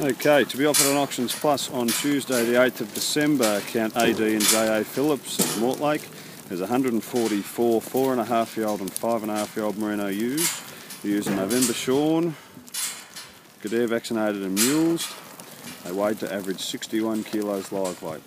Okay, to be offered on Auctions Plus on Tuesday the 8th of December, count AD and JA Phillips at Mortlake. There's 144 four and a half year old and five and a half year old merino ewes. The ewes are November shorn, Gudair vaccinated and mulesed. They weighed to average 61 kilos live weight.